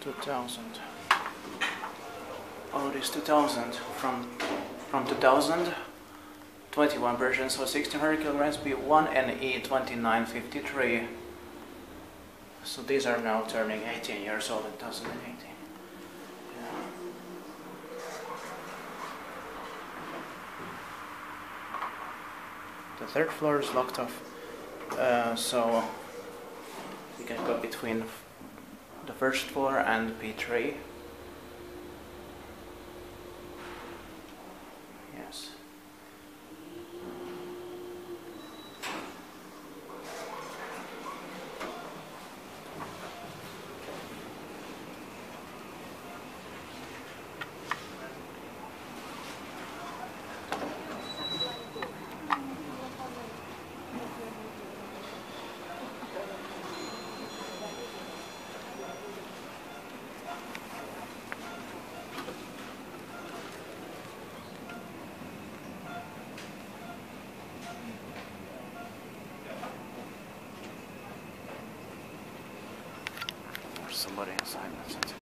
2000. Oh, this 2000 from from 2000. 21 version, so 1600 kilograms B1 and E2953. So these are now turning 18 years old in 2018. Yeah. The third floor is locked off, uh, so we can go between the first floor and P3. Somebody inside. It.